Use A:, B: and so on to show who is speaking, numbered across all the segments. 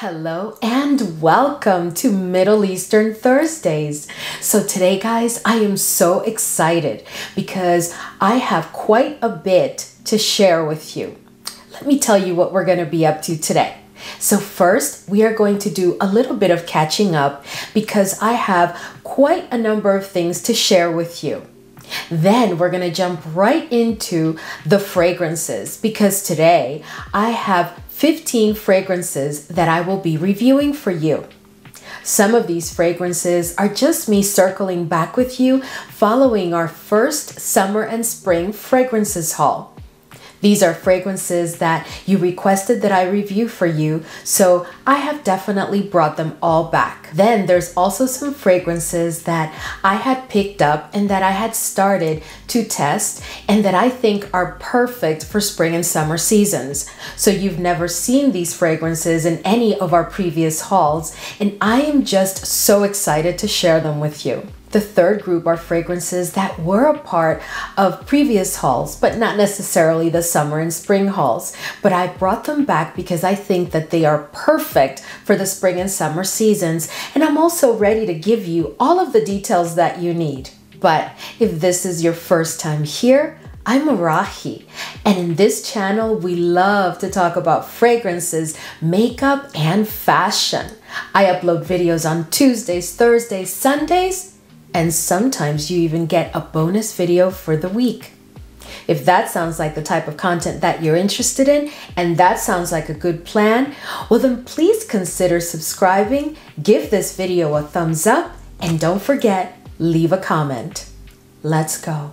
A: Hello and welcome to Middle Eastern Thursdays. So, today, guys, I am so excited because I have quite a bit to share with you. Let me tell you what we're going to be up to today. So, first, we are going to do a little bit of catching up because I have quite a number of things to share with you. Then we're going to jump right into the fragrances because today I have 15 fragrances that I will be reviewing for you. Some of these fragrances are just me circling back with you following our first summer and spring fragrances haul. These are fragrances that you requested that I review for you, so I have definitely brought them all back. Then there's also some fragrances that I had picked up and that I had started to test and that I think are perfect for spring and summer seasons. So you've never seen these fragrances in any of our previous hauls, and I am just so excited to share them with you. The third group are fragrances that were a part of previous hauls, but not necessarily the summer and spring hauls. But I brought them back because I think that they are perfect for the spring and summer seasons, and I'm also ready to give you all of the details that you need. But if this is your first time here, I'm Arahi, and in this channel, we love to talk about fragrances, makeup, and fashion. I upload videos on Tuesdays, Thursdays, Sundays, and sometimes you even get a bonus video for the week. If that sounds like the type of content that you're interested in and that sounds like a good plan, well, then please consider subscribing, give this video a thumbs up, and don't forget, leave a comment. Let's go.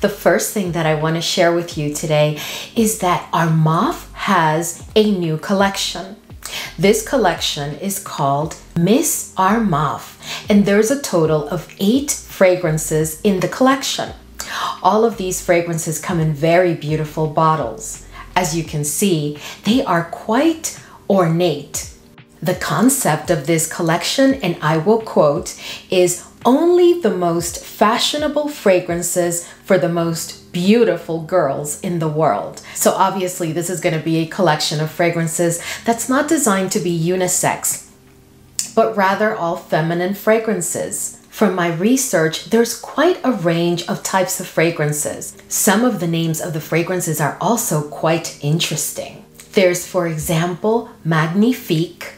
A: The first thing that I want to share with you today is that Armaf has a new collection. This collection is called Miss Armaf, and there's a total of eight fragrances in the collection. All of these fragrances come in very beautiful bottles. As you can see, they are quite ornate. The concept of this collection, and I will quote, is only the most fashionable fragrances for the most beautiful girls in the world. So, obviously, this is going to be a collection of fragrances that's not designed to be unisex, but rather all feminine fragrances. From my research, there's quite a range of types of fragrances. Some of the names of the fragrances are also quite interesting. There's, for example, Magnifique,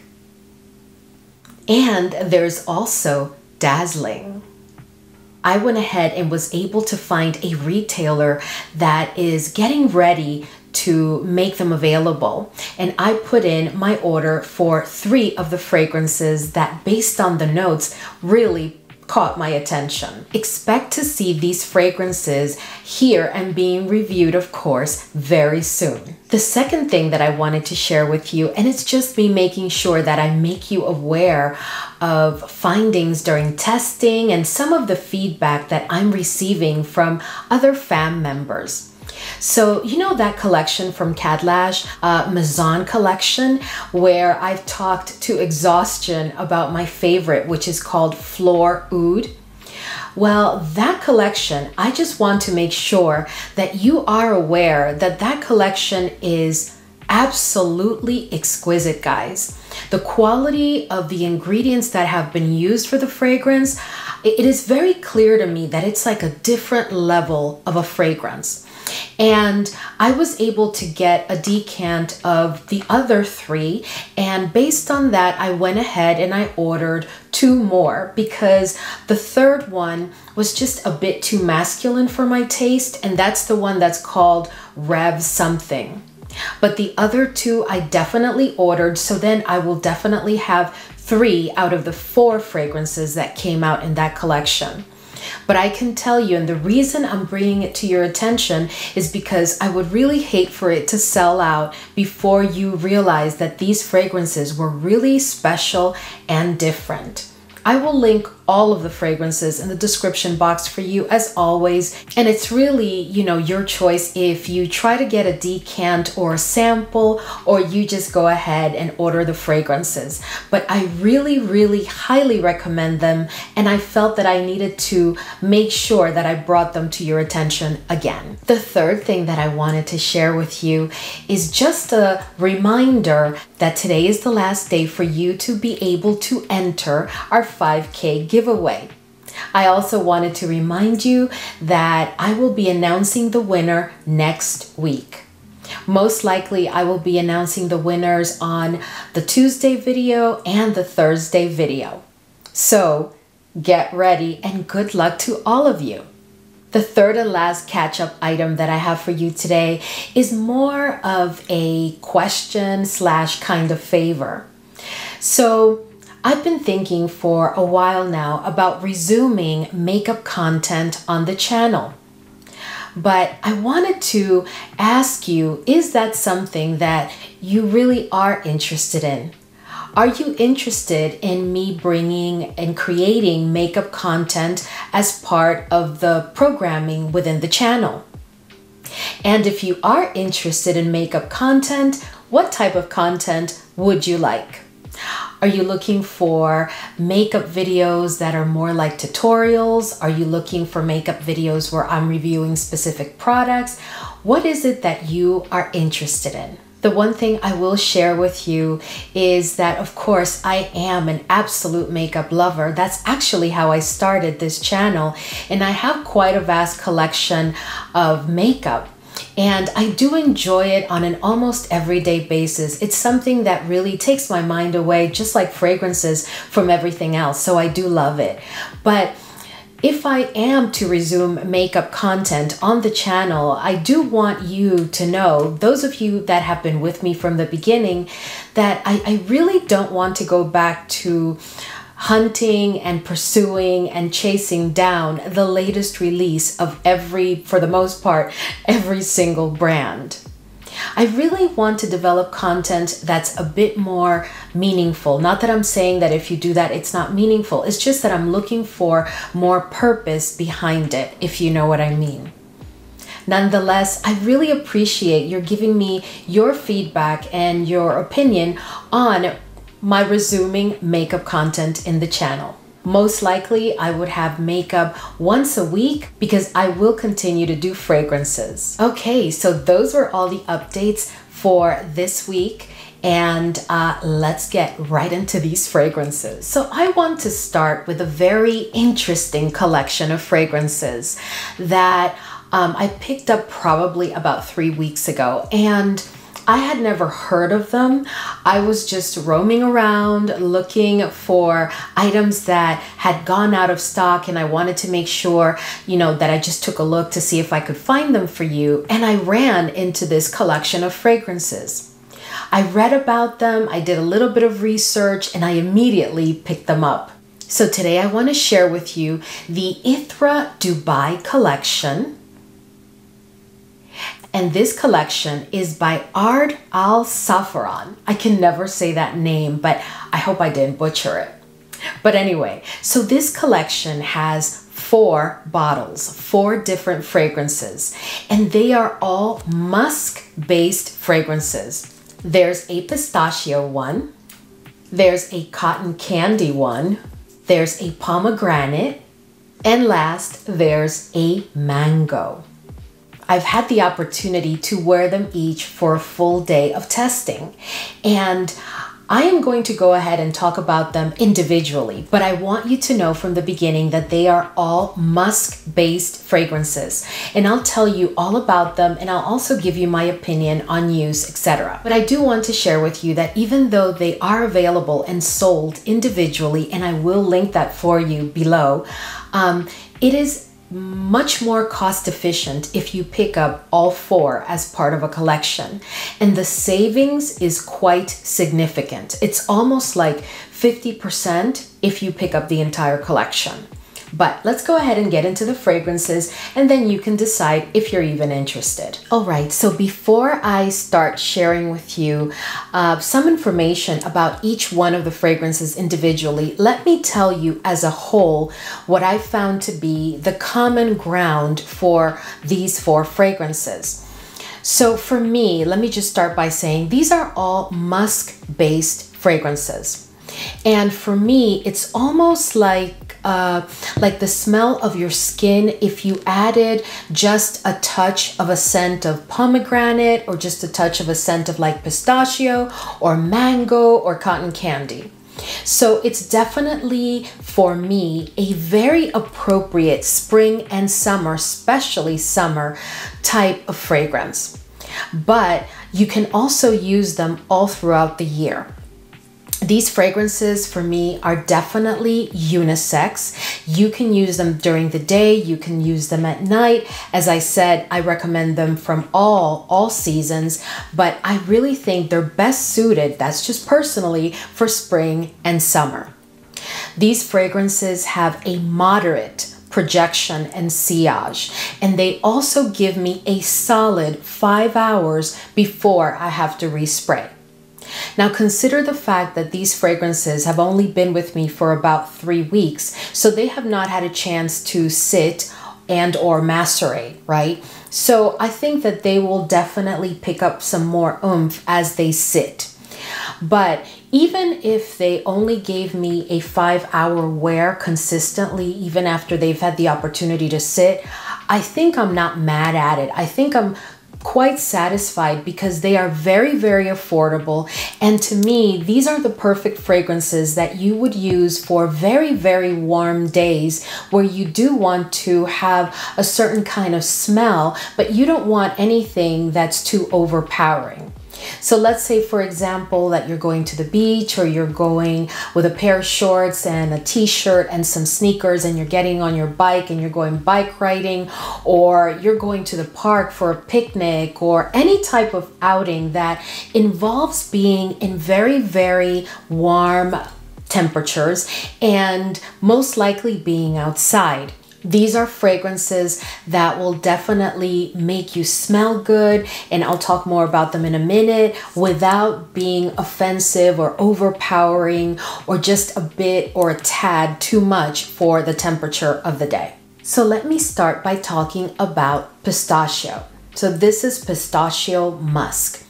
A: and there's also dazzling. I went ahead and was able to find a retailer that is getting ready to make them available. And I put in my order for three of the fragrances that, based on the notes, really caught my attention. Expect to see these fragrances here and being reviewed, of course, very soon. The second thing that I wanted to share with you, and it's just me making sure that I make you aware of findings during testing and some of the feedback that I'm receiving from other fam members. So, you know that collection from Khadlaj, uh, Maison collection, where I've talked to exhaustion about my favorite, which is called Fleur Oud. Well, that collection, I just want to make sure that you are aware that that collection is absolutely exquisite, guys. The quality of the ingredients that have been used for the fragrance, it is very clear to me that it's like a different level of a fragrance. And I was able to get a decant of the other three. And based on that, I went ahead and I ordered two more because the third one was just a bit too masculine for my taste. And that's the one that's called Rev Something. But the other two I definitely ordered. So then I will definitely have three out of the four fragrances that came out in that collection. But I can tell you, and the reason I'm bringing it to your attention is because I would really hate for it to sell out before you realize that these fragrances were really special and different. I will link all of the fragrances in the description box for you as always. And it's really, you know, your choice if you try to get a decant or a sample or you just go ahead and order the fragrances. But I really, really highly recommend them. And I felt that I needed to make sure that I brought them to your attention again. The third thing that I wanted to share with you is just a reminder that today is the last day for you to be able to enter our 5K giveaway. I also wanted to remind you that I will be announcing the winner next week. Most likely, I will be announcing the winners on the Tuesday video and the Thursday video. So get ready and good luck to all of you. The third and last catch up item that I have for you today is more of a question slash kind of favor. So, I've been thinking for a while now about resuming makeup content on the channel. But I wanted to ask you is that something that you really are interested in? Are you interested in me bringing and creating makeup content as part of the programming within the channel? And if you are interested in makeup content, what type of content would you like? Are you looking for makeup videos that are more like tutorials? Are you looking for makeup videos where I'm reviewing specific products? What is it that you are interested in? The one thing I will share with you is that, of course, I am an absolute makeup lover. That's actually how I started this channel, and I have quite a vast collection of makeup. And I do enjoy it on an almost everyday basis. It's something that really takes my mind away, just like fragrances, from everything else. So I do love it. But if I am to resume makeup content on the channel, I do want you to know, those of you that have been with me from the beginning, that I, I really don't want to go back to hunting and pursuing and chasing down the latest release of every, for the most part, every single brand. I really want to develop content that's a bit more meaningful. Not that I'm saying that if you do that, it's not meaningful. It's just that I'm looking for more purpose behind it, if you know what I mean. Nonetheless, I really appreciate your giving me your feedback and your opinion on my resuming makeup content in the channel. Most likely, I would have makeup once a week because I will continue to do fragrances. Okay, so those were all the updates for this week. And uh, let's get right into these fragrances. So, I want to start with a very interesting collection of fragrances that um, I picked up probably about three weeks ago. And I had never heard of them. I was just roaming around looking for items that had gone out of stock and I wanted to make sure, you know, that I just took a look to see if I could find them for you. And I ran into this collection of fragrances. I read about them, I did a little bit of research, and I immediately picked them up. So today I want to share with you the Ithra Dubai collection and this collection is by Ard Al Zaafaran. I can never say that name, but I hope I didn't butcher it. But anyway, so this collection has four bottles, four different fragrances, and they are all musk based fragrances. There's a pistachio one, there's a cotton candy one, there's a pomegranate, and last, there's a mango. I've had the opportunity to wear them each for a full day of testing. And I am going to go ahead and talk about them individually, but I want you to know from the beginning that they are all musk based fragrances. And I'll tell you all about them and I'll also give you my opinion on use, etc. But I do want to share with you that even though they are available and sold individually, and I will link that for you below, um, it is much more cost efficient if you pick up all four as part of a collection. And the savings is quite significant. It's almost like 50% if you pick up the entire collection. But let's go ahead and get into the fragrances and then you can decide if you're even interested. All right, so before I start sharing with you uh, some information about each one of the fragrances individually, let me tell you as a whole what I found to be the common ground for these four fragrances. So for me, let me just start by saying these are all musk based fragrances. And for me, it's almost like uh, like the smell of your skin if you added just a touch of a scent of pomegranate or just a touch of a scent of like pistachio or mango or cotton candy. So it's definitely for me a very appropriate spring and summer, especially summer type of fragrance. But you can also use them all throughout the year. These fragrances for me are definitely unisex. You can use them during the day, you can use them at night. As I said, I recommend them from all all seasons, but I really think they're best suited, that's just personally, for spring and summer. These fragrances have a moderate projection and sillage, and they also give me a solid 5 hours before I have to respray. Now consider the fact that these fragrances have only been with me for about three weeks, so they have not had a chance to sit and or macerate, right? So I think that they will definitely pick up some more oomph as they sit. But even if they only gave me a five hour wear consistently, even after they've had the opportunity to sit, I think I'm not mad at it. I think I'm quite satisfied because they are very, very affordable. And to me, these are the perfect fragrances that you would use for very, very warm days where you do want to have a certain kind of smell, but you don't want anything that's too overpowering. So let's say, for example, that you're going to the beach or you're going with a pair of shorts and a t-shirt and some sneakers and you're getting on your bike and you're going bike riding or you're going to the park for a picnic or any type of outing that involves being in very, very warm temperatures and most likely being outside. These are fragrances that will definitely make you smell good, and I'll talk more about them in a minute without being offensive or overpowering or just a bit or a tad too much for the temperature of the day. So let me start by talking about pistachio. So this is pistachio musk.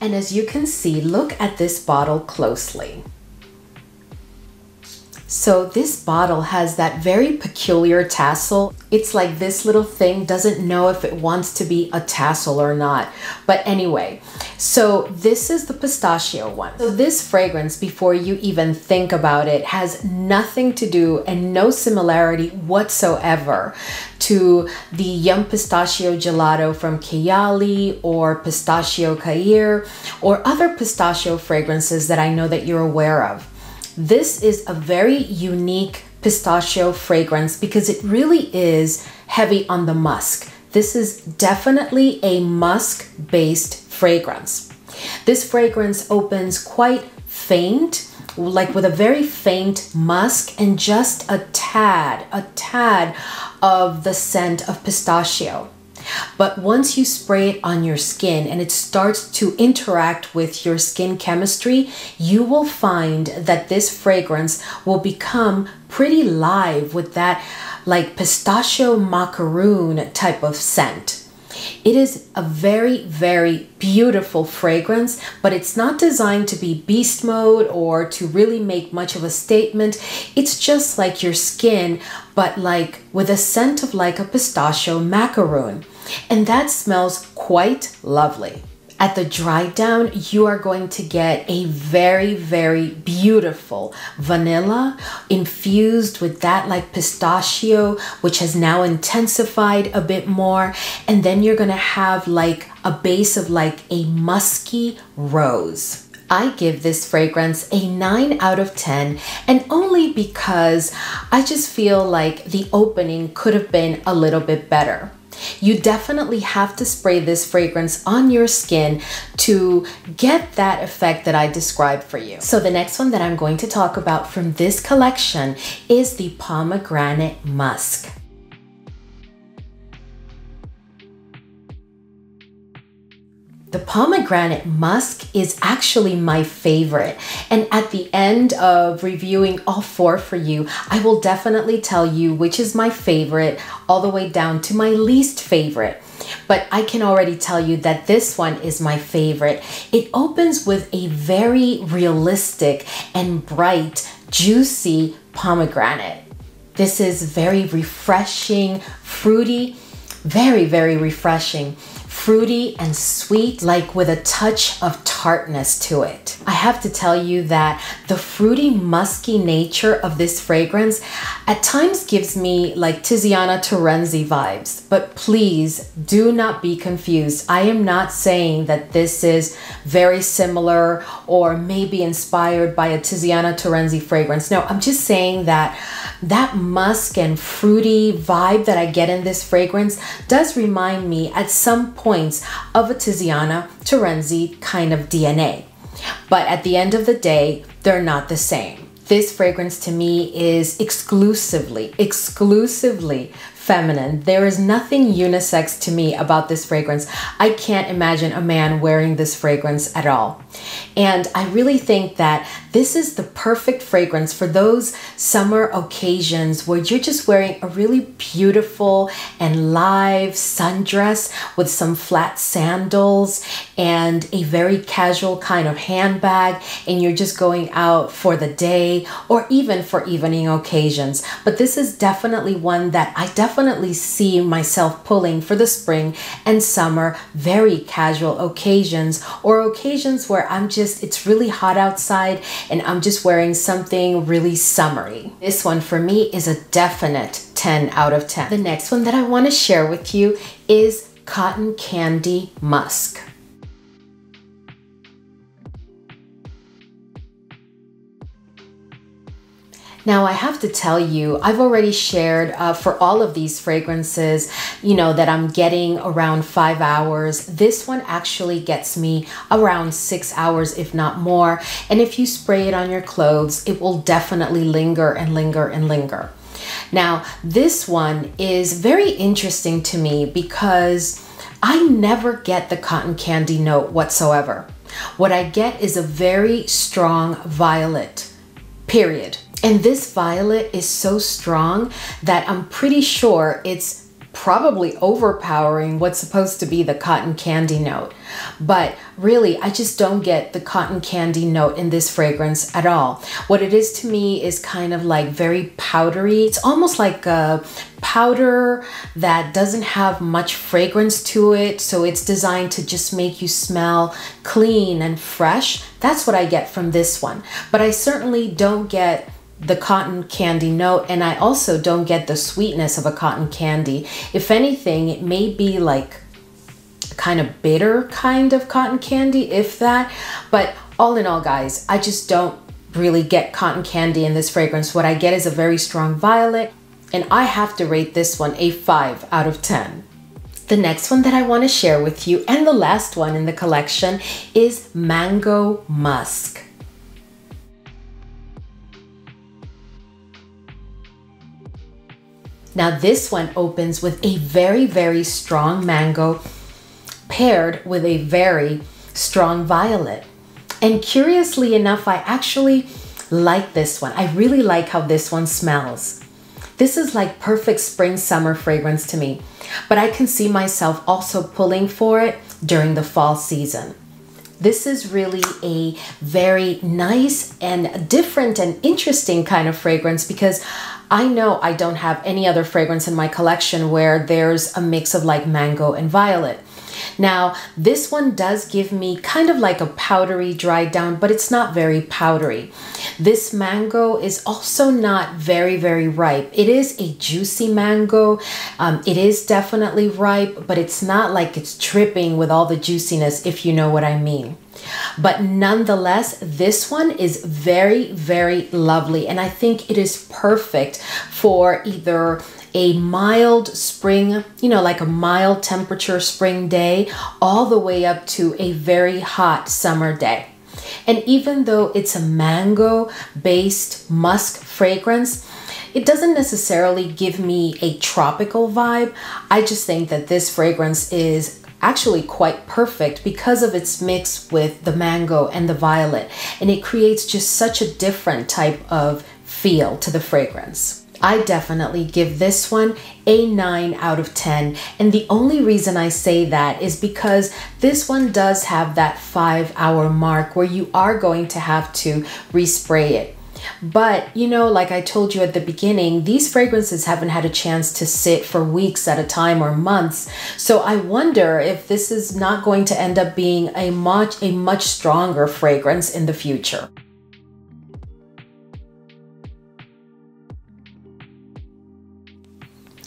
A: And as you can see, look at this bottle closely. So this bottle has that very peculiar tassel. It's like this little thing doesn't know if it wants to be a tassel or not. But anyway, so this is the pistachio one. So this fragrance, before you even think about it, has nothing to do and no similarity whatsoever to the Yum Pistachio Gelato from Kayali or Pistachio Cair or other pistachio fragrances that I know that you're aware of. This is a very unique pistachio fragrance because it really is heavy on the musk. This is definitely a musk based fragrance. This fragrance opens quite faint, like with a very faint musk and just a tad, a tad of the scent of pistachio. But once you spray it on your skin and it starts to interact with your skin chemistry, you will find that this fragrance will become pretty live with that like pistachio macaroon type of scent. It is a very, very beautiful fragrance, but it's not designed to be beast mode or to really make much of a statement. It's just like your skin, but like with a scent of like a pistachio macaroon. And that smells quite lovely. At the dry down, you are going to get a very, very beautiful vanilla infused with that like pistachio, which has now intensified a bit more. And then you're gonna have like a base of like a musky rose. I give this fragrance a 9 out of 10 and only because I just feel like the opening could have been a little bit better. You definitely have to spray this fragrance on your skin to get that effect that I described for you. So the next one that I'm going to talk about from this collection is the pomegranate musk. The pomegranate musk is actually my favorite. And at the end of reviewing all four for you, I will definitely tell you which is my favorite all the way down to my least favorite. But I can already tell you that this one is my favorite. It opens with a very realistic and bright, juicy pomegranate. This is very refreshing, fruity, very, very refreshing fruity and sweet, like with a touch of tartness to it. I have to tell you that the fruity, musky nature of this fragrance at times gives me like Tiziana Terenzi vibes, but please do not be confused. I am not saying that this is very similar or maybe inspired by a Tiziana Terenzi fragrance. No, I'm just saying that that musk and fruity vibe that I get in this fragrance does remind me at some points of a Tiziana Terenzi kind of DNA. But at the end of the day, they're not the same. This fragrance to me is exclusively, exclusively feminine. There is nothing unisex to me about this fragrance. I can't imagine a man wearing this fragrance at all. And I really think that this is the perfect fragrance for those summer occasions where you're just wearing a really beautiful and live sundress with some flat sandals and a very casual kind of handbag, and you're just going out for the day or even for evening occasions. But this is definitely one that I definitely see myself pulling for the spring and summer very casual occasions or occasions where I'm just, it's really hot outside and I'm just wearing something really summery. This one for me is a definite 10 out of 10. The next one that I want to share with you is Cotton Candy Musk. Now, I have to tell you, I've already shared uh, for all of these fragrances, you know, that I'm getting around five hours. This one actually gets me around six hours, if not more. And if you spray it on your clothes, it will definitely linger and linger and linger. Now, this one is very interesting to me because I never get the cotton candy note whatsoever. What I get is a very strong violet, period. And this violet is so strong that I'm pretty sure it's probably overpowering what's supposed to be the cotton candy note. But really, I just don't get the cotton candy note in this fragrance at all. What it is to me is kind of like very powdery. It's almost like a powder that doesn't have much fragrance to it. So it's designed to just make you smell clean and fresh. That's what I get from this one. But I certainly don't get the cotton candy note and I also don't get the sweetness of a cotton candy. If anything, it may be like kind of bitter kind of cotton candy, if that. But all in all, guys, I just don't really get cotton candy in this fragrance. What I get is a very strong violet, and I have to rate this one a 5 out of 10. The next one that I want to share with you, and the last one in the collection, is Mango Musk. Now this one opens with a very, very strong mango paired with a very strong violet. And curiously enough, I actually like this one. I really like how this one smells. This is like perfect spring summer fragrance to me, but I can see myself also pulling for it during the fall season. This is really a very nice and different and interesting kind of fragrance because I know I don't have any other fragrance in my collection where there's a mix of like mango and violet. Now, this one does give me kind of like a powdery dried down, but it's not very powdery. This mango is also not very, very ripe. It is a juicy mango. Um, it is definitely ripe, but it's not like it's dripping with all the juiciness, if you know what I mean. But nonetheless, this one is very, very lovely. And I think it is perfect for either a mild spring, you know, like a mild temperature spring day, all the way up to a very hot summer day. And even though it's a mango based musk fragrance, it doesn't necessarily give me a tropical vibe. I just think that this fragrance is actually quite perfect because of its mix with the mango and the violet. And it creates just such a different type of feel to the fragrance. I definitely give this one a 9 out of 10. And the only reason I say that is because this one does have that 5 hour mark where you are going to have to respray it. But, you know, like I told you at the beginning, these fragrances haven't had a chance to sit for weeks at a time or months. So I wonder if this is not going to end up being a much a much stronger fragrance in the future.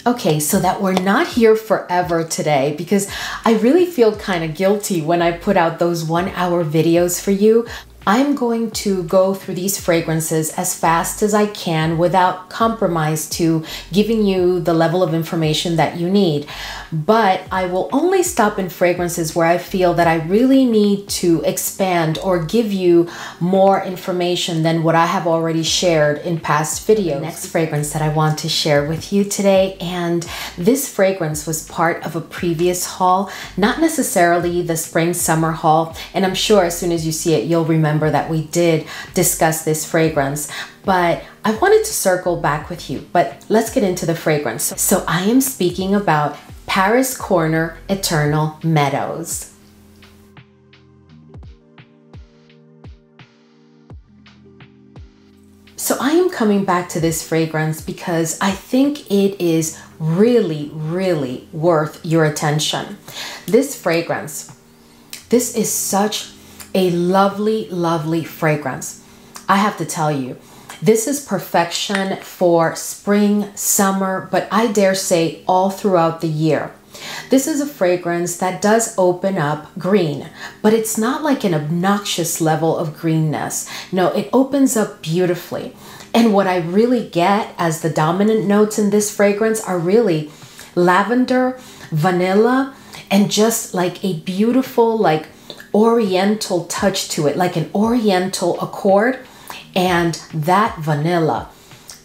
A: Okay, so that we're not here forever today because I really feel kind of guilty when I put out those one hour videos for you. I'm going to go through these fragrances as fast as I can without compromise to giving you the level of information that you need. But I will only stop in fragrances where I feel that I really need to expand or give you more information than what I have already shared in past videos. The next fragrance that I want to share with you today, and this fragrance was part of a previous haul, not necessarily the spring summer haul. And I'm sure as soon as you see it, you'll remember that we did discuss this fragrance, but I wanted to circle back with you. But let's get into the fragrance. So I am speaking about Paris Corner Eternal Meadows. So I am coming back to this fragrance because I think it is really, really worth your attention. This fragrance, this is such a lovely, lovely fragrance. I have to tell you, this is perfection for spring, summer, but I dare say all throughout the year. This is a fragrance that does open up green, but it's not like an obnoxious level of greenness. No, it opens up beautifully. And what I really get as the dominant notes in this fragrance are really lavender, vanilla, and just like a beautiful, like oriental touch to it, like an oriental accord. And that vanilla,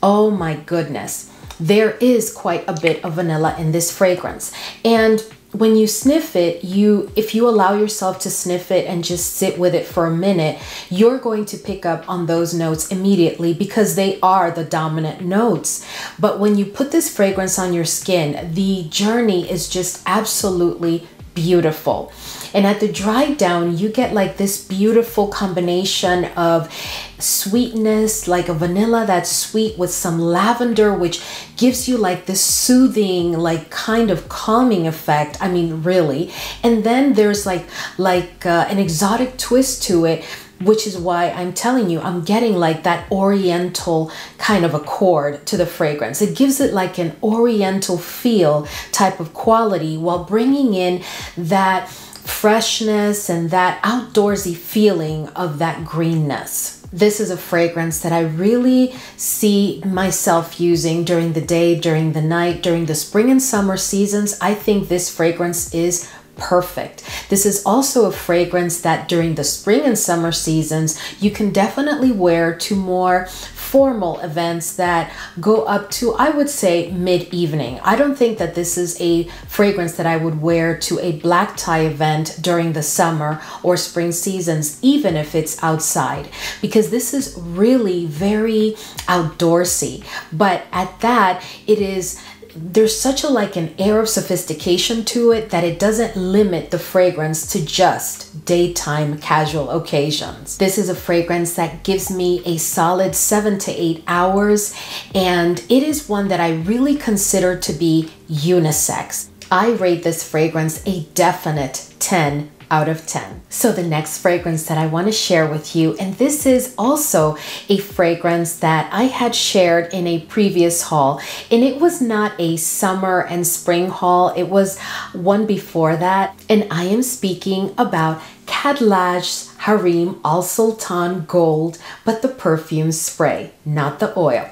A: oh my goodness, there is quite a bit of vanilla in this fragrance. And when you sniff it, you if you allow yourself to sniff it and just sit with it for a minute, you're going to pick up on those notes immediately because they are the dominant notes. But when you put this fragrance on your skin, the journey is just absolutely beautiful. And at the dry down, you get like this beautiful combination of sweetness, like a vanilla that's sweet with some lavender, which gives you like this soothing, like kind of calming effect. I mean, really. And then there's like like uh, an exotic twist to it which is why I'm telling you, I'm getting like that oriental kind of accord to the fragrance. It gives it like an oriental feel type of quality while bringing in that freshness and that outdoorsy feeling of that greenness. This is a fragrance that I really see myself using during the day, during the night, during the spring and summer seasons. I think this fragrance is perfect. This is also a fragrance that during the spring and summer seasons, you can definitely wear to more formal events that go up to, I would say, mid evening. I don't think that this is a fragrance that I would wear to a black tie event during the summer or spring seasons, even if it's outside, because this is really very outdoorsy. But at that, it is there's such a like an air of sophistication to it that it doesn't limit the fragrance to just daytime casual occasions. This is a fragrance that gives me a solid seven to eight hours, and it is one that I really consider to be unisex. I rate this fragrance a definite 10 out of 10. So the next fragrance that I want to share with you, and this is also a fragrance that I had shared in a previous haul, and it was not a summer and spring haul, it was one before that, and I am speaking about Khadlaj's Hareem Al Sultan Gold, but the perfume spray, not the oil.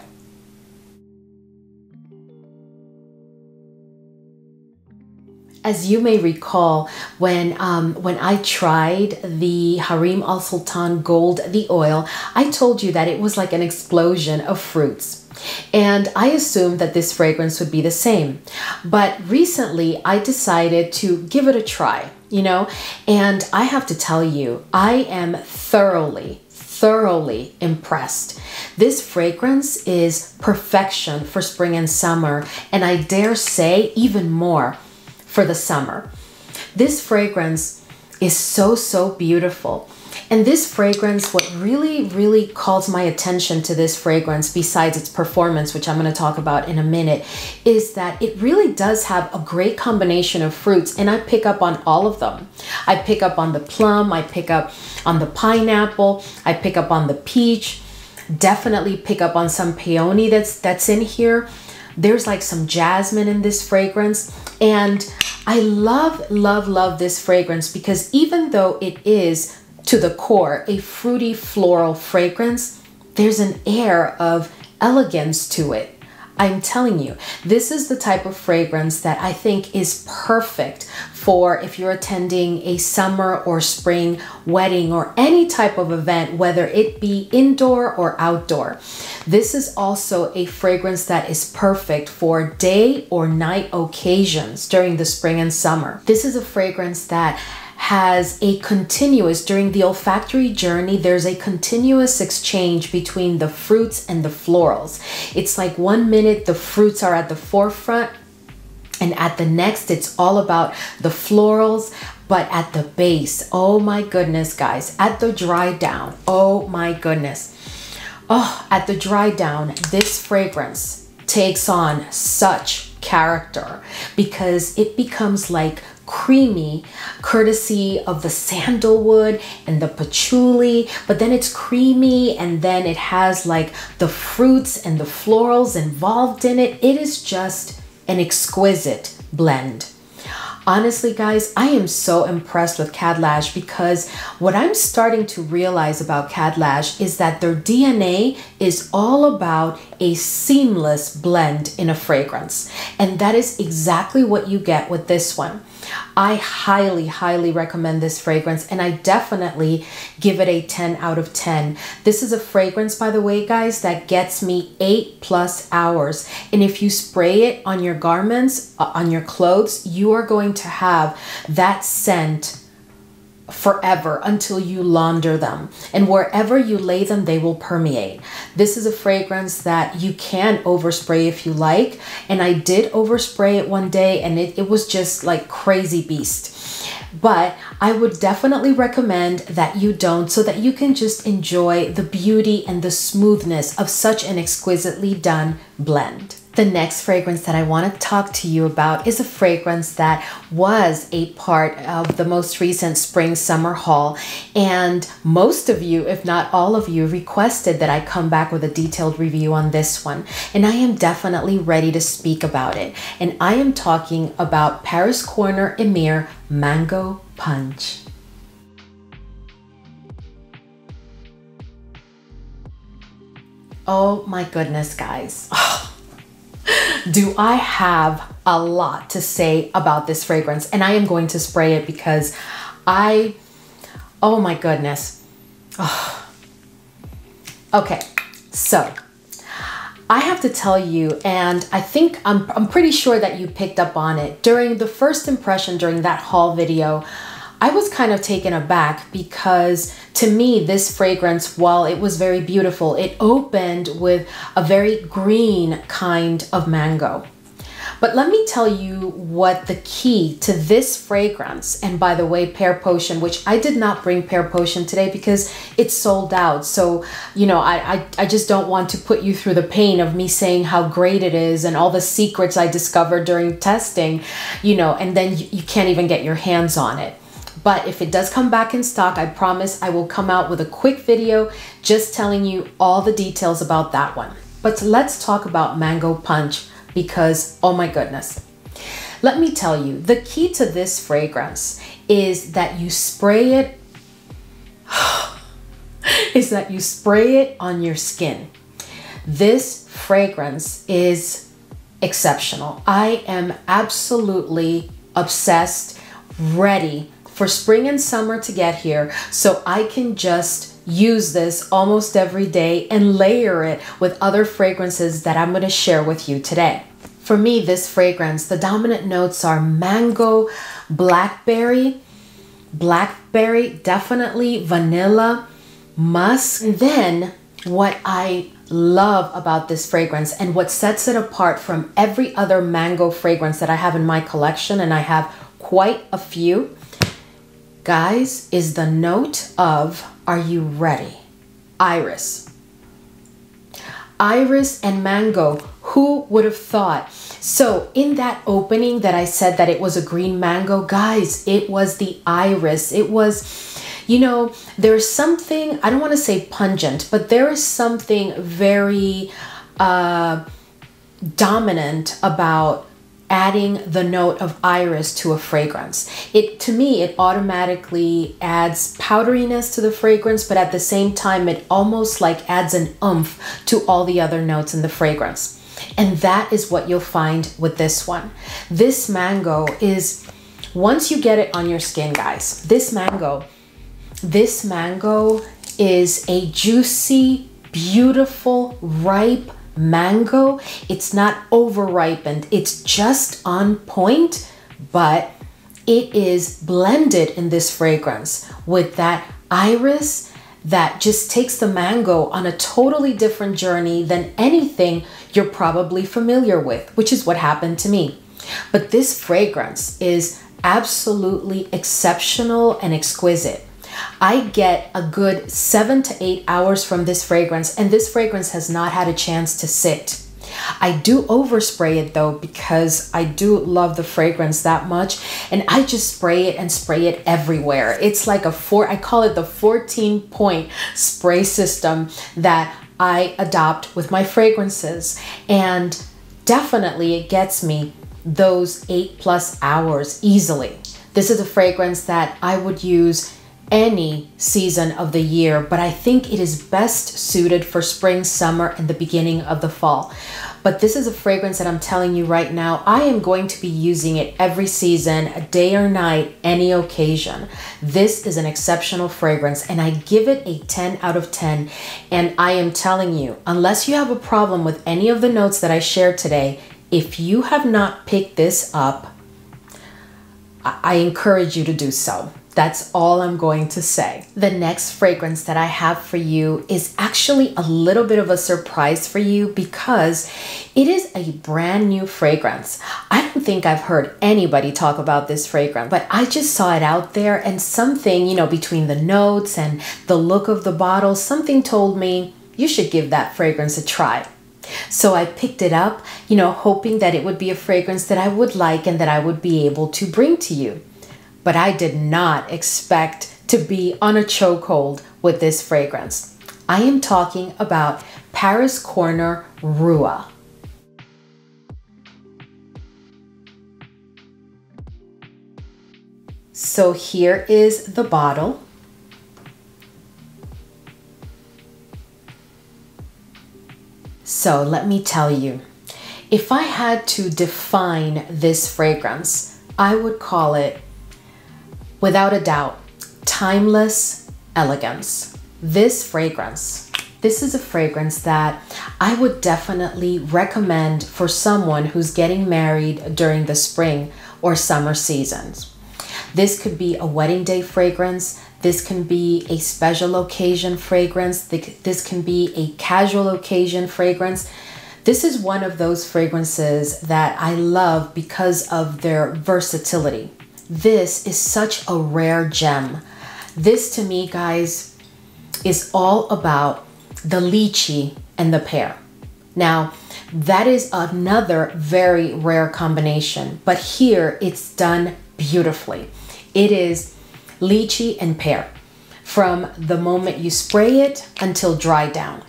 A: As you may recall, when um, when I tried the Hareem Al Sultan Gold, the oil, I told you that it was like an explosion of fruits. And I assumed that this fragrance would be the same. But recently I decided to give it a try, you know, and I have to tell you, I am thoroughly, thoroughly impressed. This fragrance is perfection for spring and summer, and I dare say even more for the summer. This fragrance is so, so beautiful. And this fragrance, what really, really calls my attention to this fragrance, besides its performance, which I'm going to talk about in a minute, is that it really does have a great combination of fruits. And I pick up on all of them. I pick up on the plum, I pick up on the pineapple, I pick up on the peach, definitely pick up on some peony that's that's in here. There's like some jasmine in this fragrance. And I love, love, love this fragrance because even though it is to the core, a fruity floral fragrance, there's an air of elegance to it. I'm telling you, this is the type of fragrance that I think is perfect for if you're attending a summer or spring wedding or any type of event, whether it be indoor or outdoor. This is also a fragrance that is perfect for day or night occasions during the spring and summer. This is a fragrance that has a continuous, during the olfactory journey, there's a continuous exchange between the fruits and the florals. It's like one minute the fruits are at the forefront, and at the next, it's all about the florals. But at the base, oh my goodness, guys, at the dry down, oh my goodness. Oh, at the dry down, this fragrance takes on such character because it becomes like creamy courtesy of the sandalwood and the patchouli but then it's creamy and then it has like the fruits and the florals involved in it. It is just an exquisite blend. Honestly guys i am so impressed with Khadlaj because what i'm starting to realize about Khadlaj is that their dna is all about a seamless blend in a fragrance. And that is exactly what you get with this one I highly, highly recommend this fragrance and I definitely give it a 10 out of 10. This is a fragrance, by the way, guys, that gets me eight plus hours. And if you spray it on your garments, uh, on your clothes, you are going to have that scent forever until you launder them. And wherever you lay them, they will permeate. This is a fragrance that you can overspray if you like. And I did overspray it one day and it, it was just like crazy beast. But I would definitely recommend that you don't so that you can just enjoy the beauty and the smoothness of such an exquisitely done blend. The next fragrance that I want to talk to you about is a fragrance that was a part of the most recent spring summer haul. And most of you, if not all of you, requested that I come back with a detailed review on this one. And I am definitely ready to speak about it. And I am talking about Paris Corner Emir Mango Punch. Oh my goodness, guys. Oh do I have a lot to say about this fragrance. And I am going to spray it because I, oh my goodness. Oh. Okay, so I have to tell you, and I think I'm, I'm pretty sure that you picked up on it during the first impression during that haul video. I was kind of taken aback because to me, this fragrance, while it was very beautiful, it opened with a very green kind of mango. But let me tell you what the key to this fragrance, and by the way, Pear Potion, which I did not bring Pear Potion today because it's sold out. So, you know, I, I, I just don't want to put you through the pain of me saying how great it is and all the secrets I discovered during testing, you know, and then you, you can't even get your hands on it. But if it does come back in stock, I promise I will come out with a quick video just telling you all the details about that one. But let's talk about Mango Punch because, oh my goodness. Let me tell you, the key to this fragrance is that you spray it, is that you spray it on your skin. This fragrance is exceptional. I am absolutely obsessed, ready for spring and summer to get here so I can just use this almost every day and layer it with other fragrances that I'm going to share with you today. For me, this fragrance, the dominant notes are mango, blackberry, blackberry, definitely vanilla, musk. And then what I love about this fragrance and what sets it apart from every other mango fragrance that I have in my collection, and I have quite a few, guys, is the note of Are you ready? Iris. Iris and mango. Who would have thought? So, in that opening that I said that it was a green mango, guys, it was the iris. It was, you know, there's something, I don't want to say pungent, but there is something very uh, dominant about adding the note of iris to a fragrance. It to me it automatically adds powderiness to the fragrance, but at the same time it almost like adds an oomph to all the other notes in the fragrance. And that is what you'll find with this one. This mango is once you get it on your skin, guys. This mango this mango is a juicy, beautiful, ripe mango. It's not over ripened, it's just on point, but it is blended in this fragrance with that iris that just takes the mango on a totally different journey than anything you're probably familiar with, which is what happened to me. But this fragrance is absolutely exceptional and exquisite. I get a good seven to eight hours from this fragrance, and this fragrance has not had a chance to sit. I do overspray it though because I do love the fragrance that much and I just spray it and spray it everywhere. It's like a four, I call it the 14 point spray system that I adopt with my fragrances. And definitely it gets me those eight plus hours easily. This is a fragrance that I would use any season of the year, but I think it is best suited for spring, summer, and the beginning of the fall. But this is a fragrance that I'm telling you right now, I am going to be using it every season, day or night, any occasion. This is an exceptional fragrance, and I give it a 10 out of 10. And I am telling you, unless you have a problem with any of the notes that I shared today, if you have not picked this up, I encourage you to do so. That's all I'm going to say. The next fragrance that I have for you is actually a little bit of a surprise for you because it is a brand new fragrance. I don't think I've heard anybody talk about this fragrance, but I just saw it out there and something, you know, between the notes and the look of the bottle, something told me you should give that fragrance a try. So I picked it up, you know, hoping that it would be a fragrance that I would like and that I would be able to bring to you but I did not expect to be on a chokehold with this fragrance. I am talking about Paris Corner Rua. So here is the bottle. So let me tell you, if I had to define this fragrance, I would call it Without a doubt, timeless elegance. This fragrance, this is a fragrance that I would definitely recommend for someone who's getting married during the spring or summer seasons. This could be a wedding day fragrance. This can be a special occasion fragrance. This can be a casual occasion fragrance. This is one of those fragrances that I love because of their versatility. This is such a rare gem. This to me, guys, is all about the lychee and the pear. Now, that is another very rare combination, but here it's done beautifully. It is lychee and pear from the moment you spray it until dry down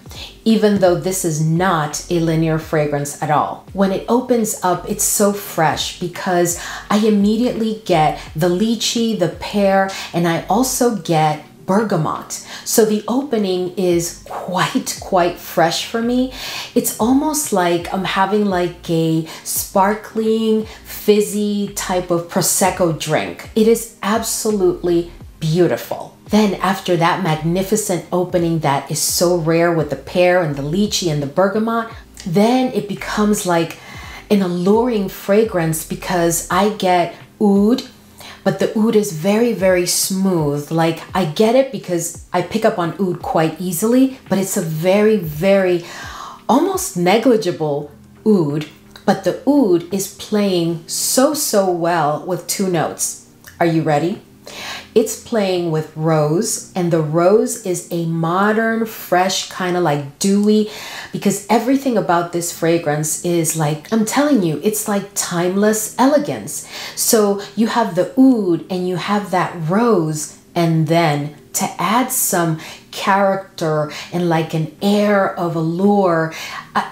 A: even though this is not a linear fragrance at all. When it opens up, it's so fresh because I immediately get the lychee, the pear, and I also get bergamot. So the opening is quite, quite fresh for me. It's almost like I'm having like a sparkling fizzy type of Prosecco drink. It is absolutely beautiful. Then, after that magnificent opening that is so rare with the pear and the lychee and the bergamot, then it becomes like an alluring fragrance because I get oud, but the oud is very, very smooth. Like I get it because I pick up on oud quite easily, but it's a very, very almost negligible oud, but the oud is playing so, so well with two notes. Are you ready? It's playing with rose, and the rose is a modern, fresh, kind of like dewy, because everything about this fragrance is like, I'm telling you, it's like timeless elegance. So you have the oud and you have that rose, and then to add some character and like an air of allure, uh,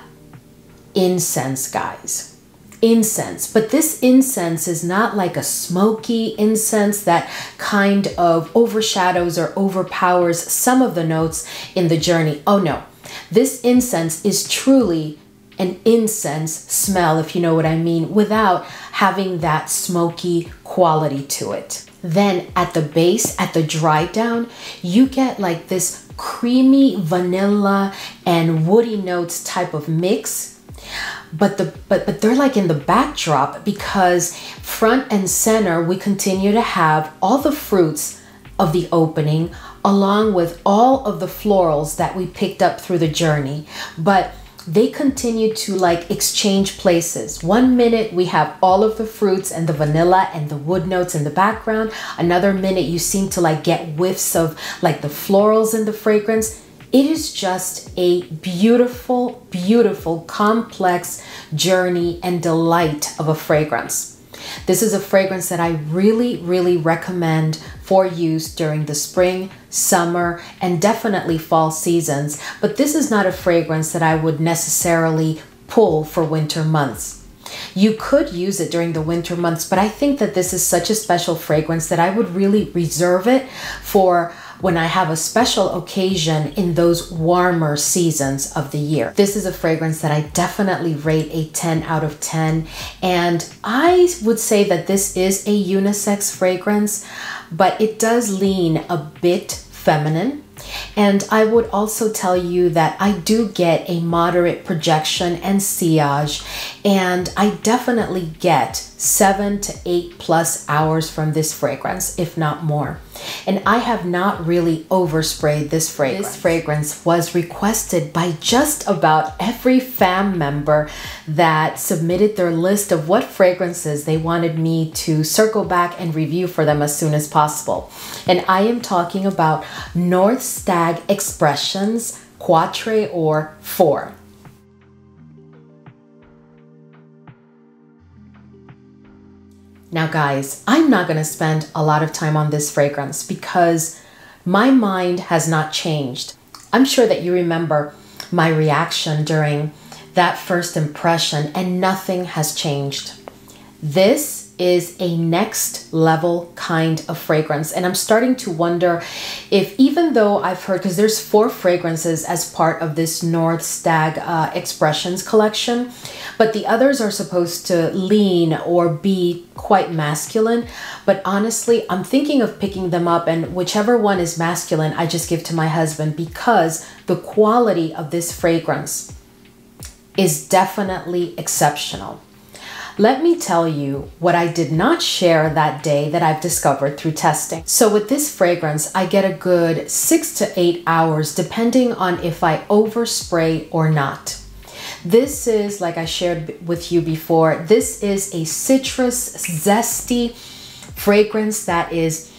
A: incense, guys incense, but this incense is not like a smoky incense that kind of overshadows or overpowers some of the notes in the journey. Oh no, this incense is truly an incense smell, if you know what I mean, without having that smoky quality to it. Then at the base, at the dry down, you get like this creamy vanilla and woody notes type of mix but the but but they're like in the backdrop because front and center we continue to have all the fruits of the opening along with all of the florals that we picked up through the journey but they continue to like exchange places. One minute we have all of the fruits and the vanilla and the wood notes in the background. Another minute you seem to like get whiffs of like the florals and the fragrance. It is just a beautiful, beautiful, complex journey and delight of a fragrance. This is a fragrance that I really, really recommend for use during the spring, summer, and definitely fall seasons. But this is not a fragrance that I would necessarily pull for winter months. You could use it during the winter months, but I think that this is such a special fragrance that I would really reserve it for when I have a special occasion in those warmer seasons of the year. This is a fragrance that I definitely rate a 10 out of 10. And I would say that this is a unisex fragrance, but it does lean a bit feminine. And I would also tell you that I do get a moderate projection and sillage, and I definitely get seven to eight plus hours from this fragrance, if not more and I have not really oversprayed this fragrance. This fragrance was requested by just about every fam member that submitted their list of what fragrances they wanted me to circle back and review for them as soon as possible. And I am talking about North Stag Expressions Quatre or 4. Now, guys, I'm not going to spend a lot of time on this fragrance because my mind has not changed. I'm sure that you remember my reaction during that first impression, and nothing has changed. This is a next level kind of fragrance. And I'm starting to wonder if, even though I've heard, because there's four fragrances as part of this North Stag uh, Expressions collection, but the others are supposed to lean or be quite masculine. But honestly, I'm thinking of picking them up, and whichever one is masculine, I just give to my husband because the quality of this fragrance is definitely exceptional. Let me tell you what I did not share that day that I've discovered through testing. So with this fragrance, I get a good six to eight hours depending on if I overspray or not. This is, like I shared with you before, this is a citrus zesty fragrance that is,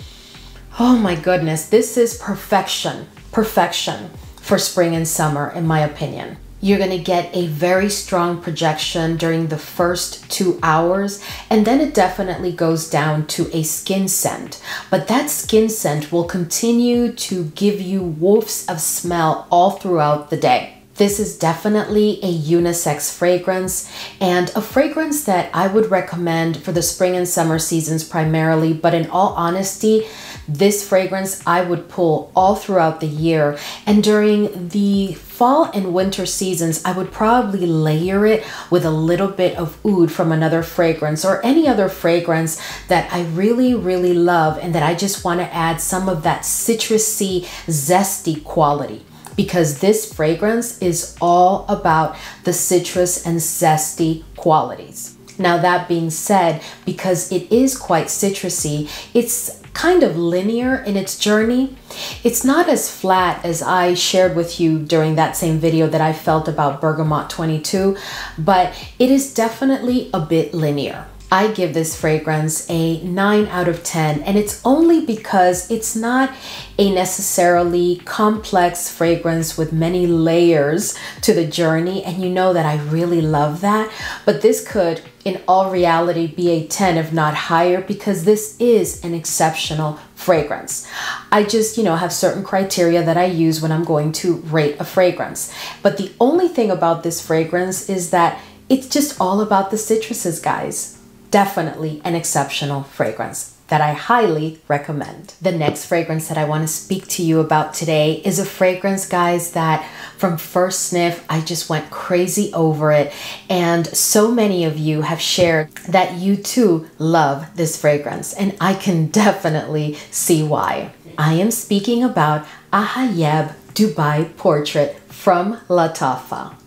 A: oh my goodness, this is perfection, perfection for spring and summer in my opinion. You're going to get a very strong projection during the first two hours, and then it definitely goes down to a skin scent. But that skin scent will continue to give you woofs of smell all throughout the day. This is definitely a unisex fragrance and a fragrance that I would recommend for the spring and summer seasons primarily, but in all honesty, This fragrance I would pull all throughout the year. And during the fall and winter seasons, I would probably layer it with a little bit of oud from another fragrance or any other fragrance that I really, really love and that I just want to add some of that citrusy, zesty quality because this fragrance is all about the citrus and zesty qualities. Now, that being said, because it is quite citrusy, it's kind of linear in its journey. It's not as flat as I shared with you during that same video that I felt about Bergamot 22, but it is definitely a bit linear. I give this fragrance a 9 out of 10, and it's only because it's not a necessarily complex fragrance with many layers to the journey, and you know that I really love that. But this could, in all reality, be a 10, if not higher, because this is an exceptional fragrance. I just, you know, have certain criteria that I use when I'm going to rate a fragrance. But the only thing about this fragrance is that it's just all about the citruses, guys definitely an exceptional fragrance that I highly recommend. The next fragrance that I want to speak to you about today is a fragrance, guys, that from first sniff, I just went crazy over it. And so many of you have shared that you too love this fragrance, and I can definitely see why. I am speaking about Ajayeb Dubai Portrait from Lattafa.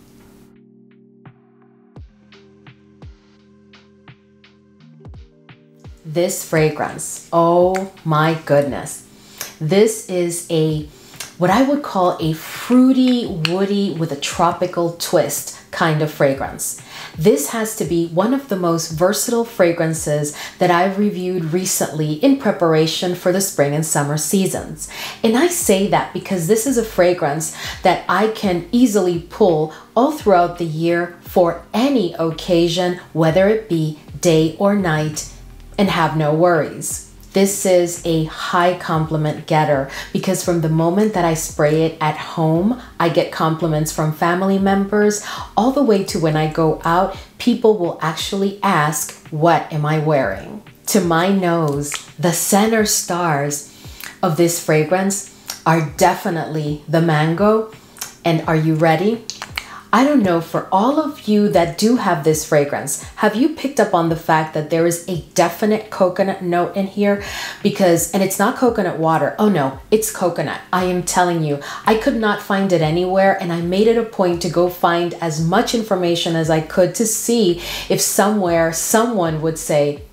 A: This fragrance. Oh my goodness. This is a what I would call a fruity, woody with a tropical twist kind of fragrance. This has to be one of the most versatile fragrances that I've reviewed recently in preparation for the spring and summer seasons. And I say that because this is a fragrance that I can easily pull all throughout the year for any occasion, whether it be day or night and have no worries. This is a high compliment getter because from the moment that I spray it at home, I get compliments from family members all the way to when I go out, people will actually ask, What am I wearing? To my nose, the center stars of this fragrance are definitely the mango. And are you ready? I don't know, for all of you that do have this fragrance, have you picked up on the fact that there is a definite coconut note in here? Because, and it's not coconut water. Oh no, it's coconut. I am telling you, I could not find it anywhere and I made it a point to go find as much information as I could to see if somewhere someone would say,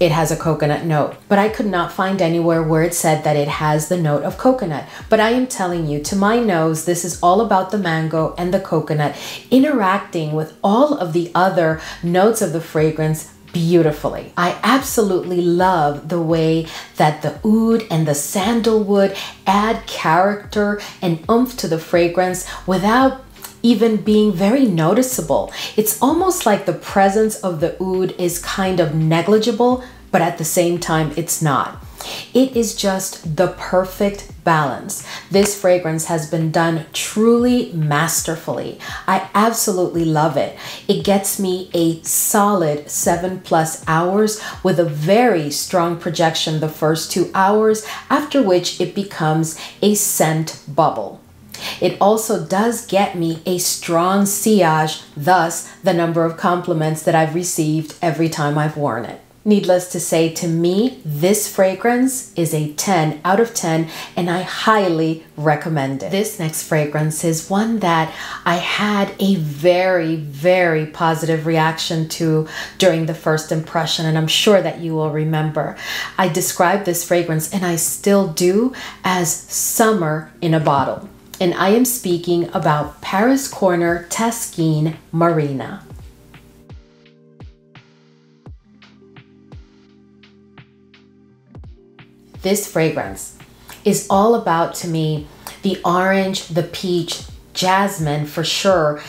A: it has a coconut note. But I could not find anywhere where it said that it has the note of coconut. But I am telling you, to my nose, this is all about the mango and the coconut interacting with all of the other notes of the fragrance beautifully. I absolutely love the way that the oud and the sandalwood add character and oomph to the fragrance without even being very noticeable. It's almost like the presence of the oud is kind of negligible, but at the same time, it's not. It is just the perfect balance. This fragrance has been done truly masterfully. I absolutely love it. It gets me a solid seven plus hours with a very strong projection the first two hours, after which it becomes a scent bubble. It also does get me a strong sillage, thus the number of compliments that I've received every time I've worn it. Needless to say, to me, this fragrance is a 10 out of 10 and I highly recommend it. This next fragrance is one that I had a very, very positive reaction to during the first impression, and I'm sure that you will remember. I described this fragrance, and I still do, as summer in a bottle and I am speaking about Paris Corner Taskine Marina. This fragrance is all about, to me, the orange, the peach, jasmine for sure,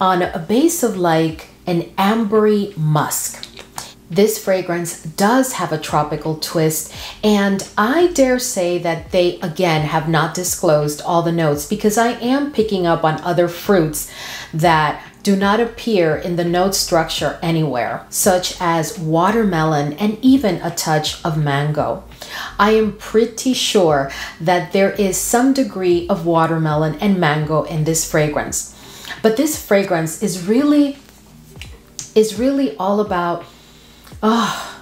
A: on a base of like an ambery musk. This fragrance does have a tropical twist, and I dare say that they again have not disclosed all the notes because I am picking up on other fruits that do not appear in the note structure anywhere, such as watermelon and even a touch of mango. I am pretty sure that there is some degree of watermelon and mango in this fragrance. But this fragrance is really is really all about oh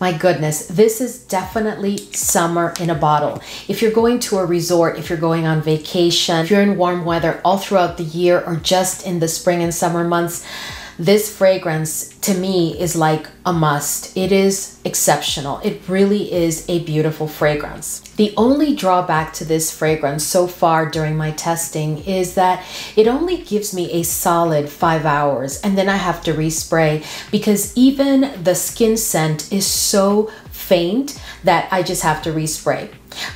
A: my goodness, this is definitely summer in a bottle. If you're going to a resort, if you're going on vacation, if you're in warm weather all throughout the year or just in the spring and summer months, this fragrance to me is like a must. It is exceptional. It really is a beautiful fragrance. The only drawback to this fragrance so far during my testing is that it only gives me a solid five hours and then I have to respray because even the skin scent is so faint that I just have to respray.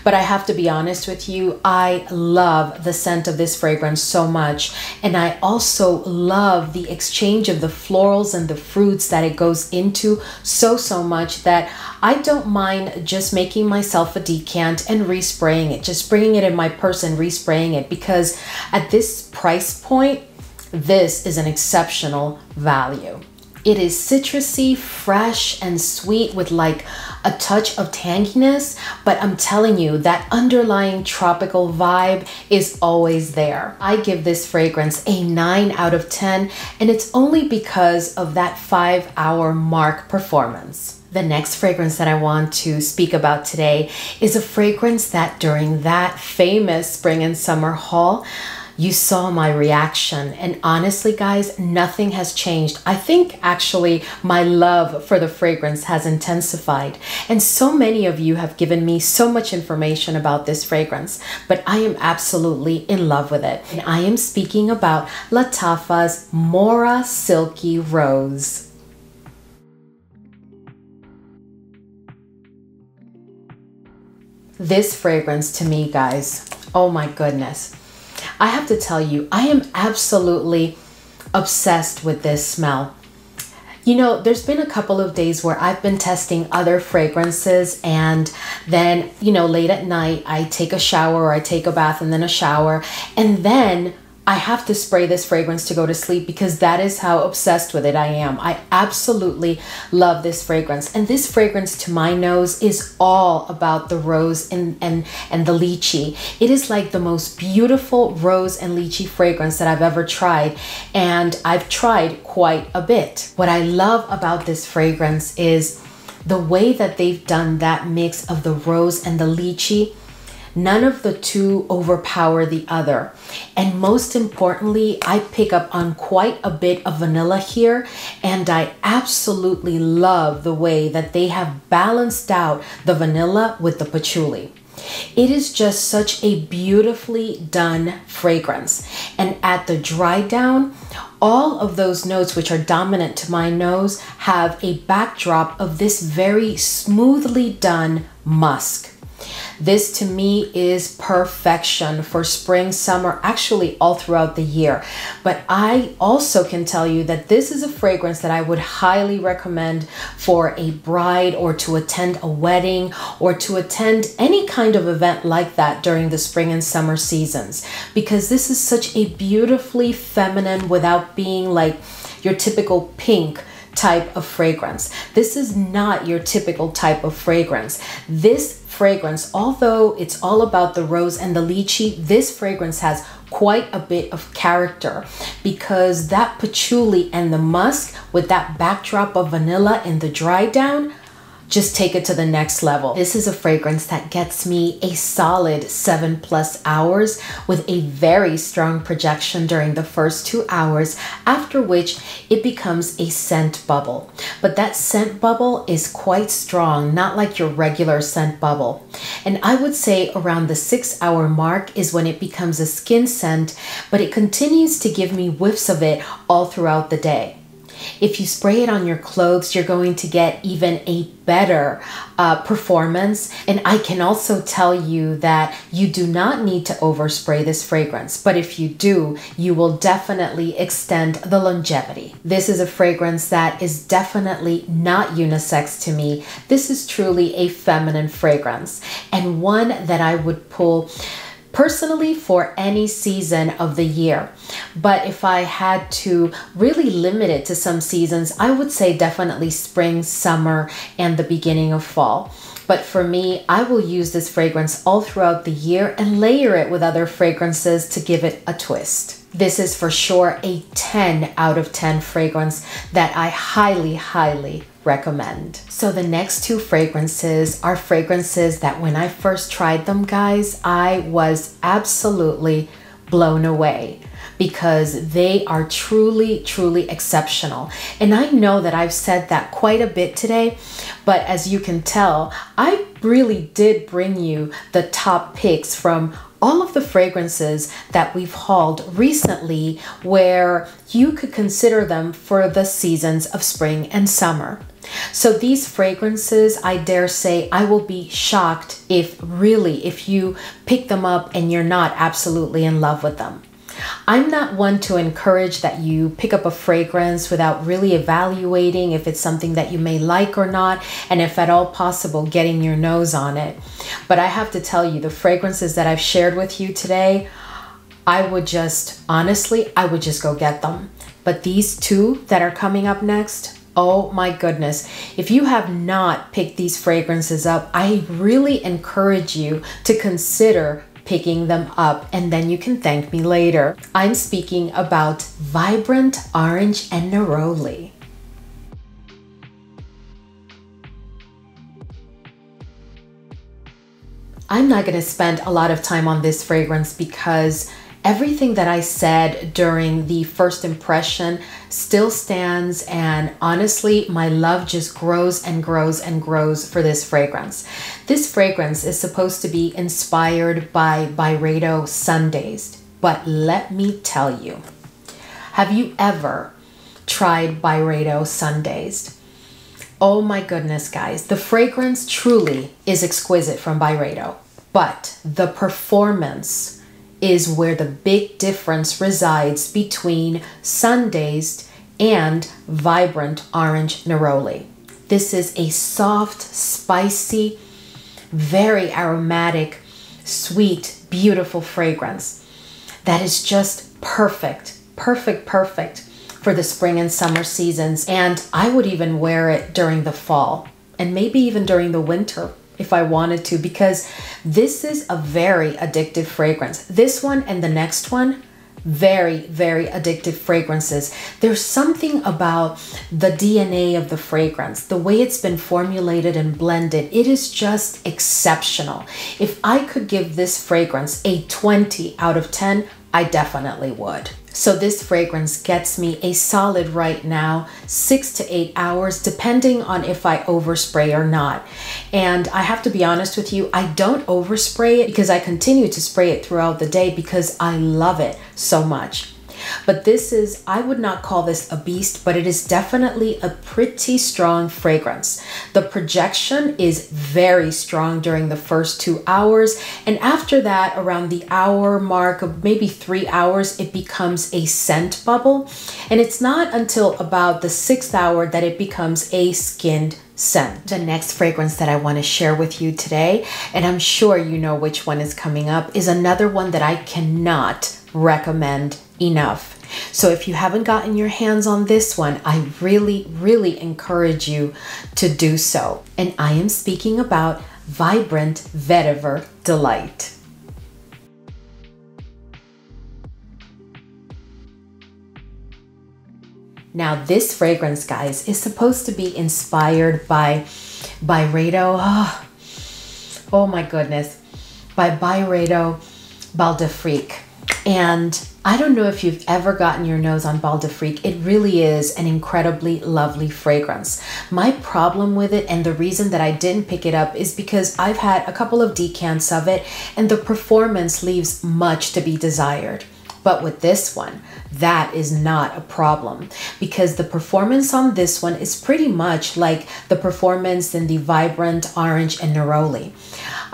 A: But I have to be honest with you, I love the scent of this fragrance so much. And I also love the exchange of the florals and the fruits that it goes into so, so much that I don't mind just making myself a decant and respraying it, just bringing it in my purse and respraying it because at this price point, this is an exceptional value. It is citrusy, fresh, and sweet with like a touch of tanginess, but I'm telling you, that underlying tropical vibe is always there. I give this fragrance a 9 out of 10, and it's only because of that 5 hour mark performance. The next fragrance that I want to speak about today is a fragrance that during that famous spring and summer haul, you saw my reaction. And honestly, guys, nothing has changed. I think actually my love for the fragrance has intensified. And so many of you have given me so much information about this fragrance, but I am absolutely in love with it. And I am speaking about Lattafa's Mohra Silky Rose. This fragrance to me, guys, oh my goodness I have to tell you, I am absolutely obsessed with this smell. You know, there's been a couple of days where I've been testing other fragrances, and then, you know, late at night, I take a shower or I take a bath and then a shower, and then I have to spray this fragrance to go to sleep because that is how obsessed with it I am. I absolutely love this fragrance. And this fragrance to my nose is all about the rose and, and, and the lychee. It is like the most beautiful rose and lychee fragrance that I've ever tried. And I've tried quite a bit. What I love about this fragrance is the way that they've done that mix of the rose and the lychee None of the two overpower the other. And most importantly, I pick up on quite a bit of vanilla here, and I absolutely love the way that they have balanced out the vanilla with the patchouli. It is just such a beautifully done fragrance. And at the dry down, all of those notes which are dominant to my nose have a backdrop of this very smoothly done musk. This to me is perfection for spring, summer, actually all throughout the year. But I also can tell you that this is a fragrance that I would highly recommend for a bride or to attend a wedding or to attend any kind of event like that during the spring and summer seasons because this is such a beautifully feminine without being like your typical pink type of fragrance. This is not your typical type of fragrance. This fragrance, although it's all about the rose and the lychee, this fragrance has quite a bit of character because that patchouli and the musk with that backdrop of vanilla in the dry down just take it to the next level. This is a fragrance that gets me a solid seven plus hours with a very strong projection during the first two hours, after which it becomes a scent bubble. But that scent bubble is quite strong, not like your regular scent bubble. And I would say around the six hour mark is when it becomes a skin scent, but it continues to give me whiffs of it all throughout the day. If you spray it on your clothes, you're going to get even a better uh, performance. And I can also tell you that you do not need to overspray this fragrance, but if you do, you will definitely extend the longevity. This is a fragrance that is definitely not unisex to me. This is truly a feminine fragrance and one that I would pull personally for any season of the year. But if I had to really limit it to some seasons, I would say definitely spring, summer, and the beginning of fall. But for me, I will use this fragrance all throughout the year and layer it with other fragrances to give it a twist. This is for sure a 10 out of 10 fragrance that I highly, highly recommend. So the next two fragrances are fragrances that when I first tried them, guys, I was absolutely blown away because they are truly, truly exceptional. And I know that I've said that quite a bit today, but as you can tell, I really did bring you the top picks from all of the fragrances that we've hauled recently where you could consider them for the seasons of spring and summer. So these fragrances, I dare say, I will be shocked if really, if you pick them up and you're not absolutely in love with them. I'm not one to encourage that you pick up a fragrance without really evaluating if it's something that you may like or not, and if at all possible, getting your nose on it. But I have to tell you, the fragrances that I've shared with you today, I would just, honestly, I would just go get them. But these two that are coming up next, Oh my goodness. If you have not picked these fragrances up, I really encourage you to consider picking them up and then you can thank me later. I'm speaking about Vibrant Orange and Neroli. I'm not going to spend a lot of time on this fragrance because everything that I said during the first impression still stands. And honestly, my love just grows and grows and grows for this fragrance. This fragrance is supposed to be inspired by Byredo Sun-Dazed. But let me tell you, have you ever tried Byredo Sun-Dazed? Oh my goodness, guys. The fragrance truly is exquisite from Byredo, but the performance is where the big difference resides between Sun-Dazed and vibrant orange neroli. This is a soft, spicy, very aromatic, sweet, beautiful fragrance that is just perfect, perfect, perfect for the spring and summer seasons. And I would even wear it during the fall and maybe even during the winter if I wanted to because this is a very addictive fragrance. This one and the next one, very, very addictive fragrances. There's something about the DNA of the fragrance, the way it's been formulated and blended. It is just exceptional. If I could give this fragrance a 20 out of 10, I definitely would. So this fragrance gets me a solid right now, six to eight hours, depending on if I overspray or not. And I have to be honest with you, I don't overspray it because I continue to spray it throughout the day because I love it so much. But this is, I would not call this a beast, but it is definitely a pretty strong fragrance. The projection is very strong during the first two hours. And after that, around the hour mark of maybe three hours, it becomes a scent bubble. And it's not until about the sixth hour that it becomes a skinned scent. The next fragrance that I want to share with you today, and I'm sure you know which one is coming up, is another one that I cannot recommend enough. So if you haven't gotten your hands on this one, I really, really encourage you to do so. And I am speaking about Vibrant Vetiver Delight. Now this fragrance, guys, is supposed to be inspired by Byredo. Oh, oh my goodness. By Byredo Bal d'Afrique. And I don't know if you've ever gotten your nose on Bal d'Afrique. It really is an incredibly lovely fragrance. My problem with it and the reason that I didn't pick it up is because I've had a couple of decants of it and the performance leaves much to be desired. But with this one, that is not a problem because the performance on this one is pretty much like the performance in the Vibrant Orange and Neroli.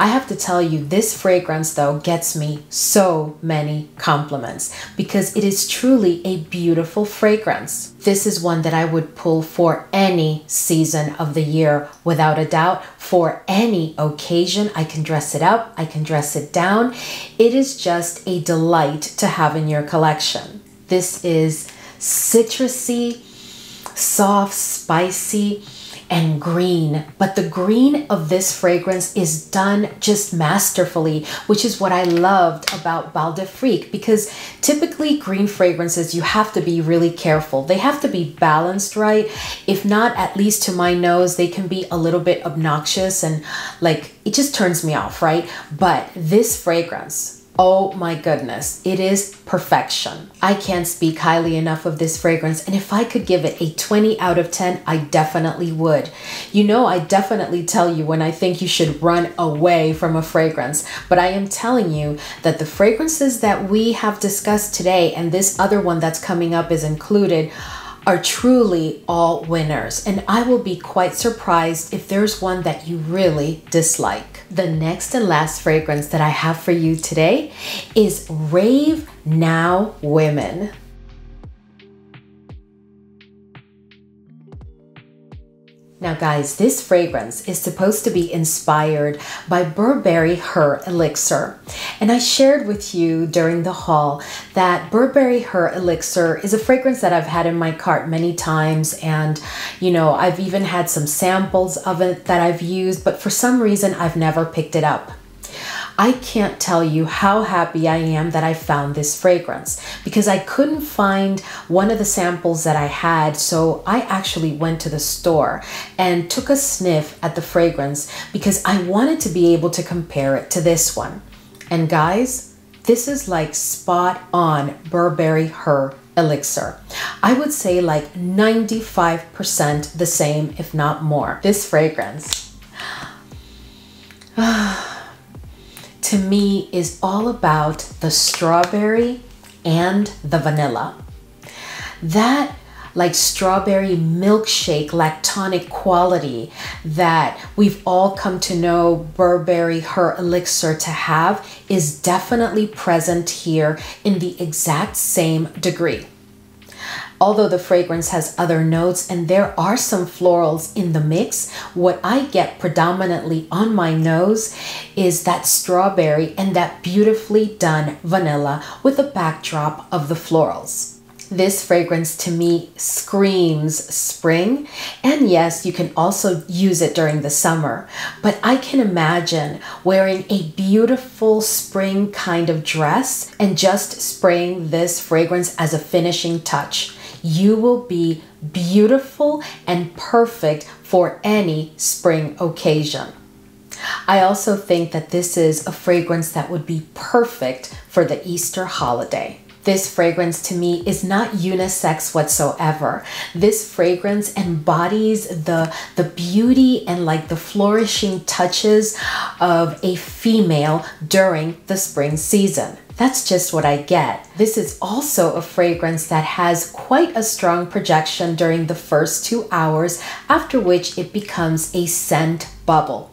A: I have to tell you, this fragrance though gets me so many compliments because it is truly a beautiful fragrance. This is one that I would pull for any season of the year without a doubt. For any occasion, I can dress it up, I can dress it down. It is just a delight to have in your collection. This is citrusy, soft, spicy, and green. But the green of this fragrance is done just masterfully, which is what I loved about Bal de d'Afrique because typically green fragrances, you have to be really careful. They have to be balanced right. If not, at least to my nose, they can be a little bit obnoxious and like it just turns me off, right? But this fragrance, Oh my goodness, it is perfection. I can't speak highly enough of this fragrance, and if I could give it a 20 out of 10, I definitely would. You know, I definitely tell you when I think you should run away from a fragrance, but I am telling you that the fragrances that we have discussed today, and this other one that's coming up is included, are truly all winners, and I will be quite surprised if there's one that you really dislike. The next and last fragrance that I have for you today is Rave Now Women. Now guys, this fragrance is supposed to be inspired by Burberry Her Elixir. And I shared with you during the haul that Burberry Her Elixir is a fragrance that I've had in my cart many times. And, you know, I've even had some samples of it that I've used, but for some reason I've never picked it up. I can't tell you how happy I am that I found this fragrance because I couldn't find one of the samples that I had. So I actually went to the store and took a sniff at the fragrance because I wanted to be able to compare it to this one. And guys, this is like spot on Burberry Her elixir. I would say like 95% the same, if not more. This fragrance. Ah, to me is all about the strawberry and the vanilla. That like strawberry milkshake lactonic quality that we've all come to know Burberry her elixir to have is definitely present here in the exact same degree although the fragrance has other notes and there are some florals in the mix, what I get predominantly on my nose is that strawberry and that beautifully done vanilla with a backdrop of the florals. This fragrance to me screams spring. And yes, you can also use it during the summer. But I can imagine wearing a beautiful spring kind of dress and just spraying this fragrance as a finishing touch you will be beautiful and perfect for any spring occasion. I also think that this is a fragrance that would be perfect for the Easter holiday. This fragrance to me is not unisex whatsoever. This fragrance embodies the, the beauty and like the flourishing touches of a female during the spring season. That's just what I get. This is also a fragrance that has quite a strong projection during the first two hours, after which it becomes a scent bubble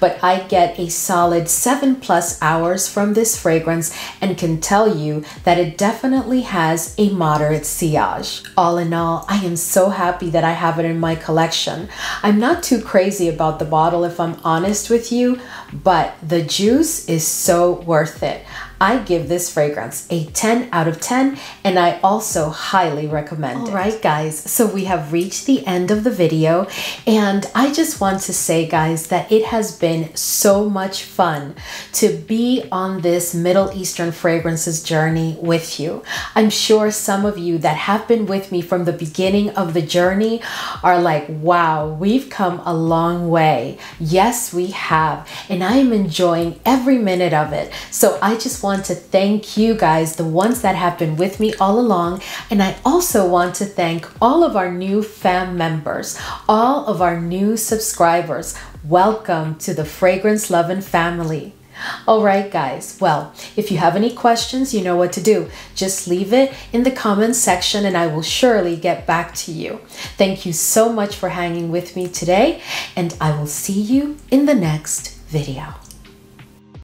A: but I get a solid seven plus hours from this fragrance and can tell you that it definitely has a moderate sillage. All in all, I am so happy that I have it in my collection. I'm not too crazy about the bottle if I'm honest with you, but the juice is so worth it. I give this fragrance a 10 out of 10 and I also highly recommend All it. All right, guys, so we have reached the end of the video and I just want to say, guys, that it has been so much fun to be on this Middle Eastern fragrances journey with you. I'm sure some of you that have been with me from the beginning of the journey are like, wow, we've come a long way. Yes, we have. And I am enjoying every minute of it. So I just want want to thank you guys, the ones that have been with me all along. And I also want to thank all of our new fam members, all of our new subscribers. Welcome to the Fragrance Lovin' family. All right, guys. Well, if you have any questions, you know what to do. Just leave it in the comments section and I will surely get back to you. Thank you so much for hanging with me today, and I will see you in the next video.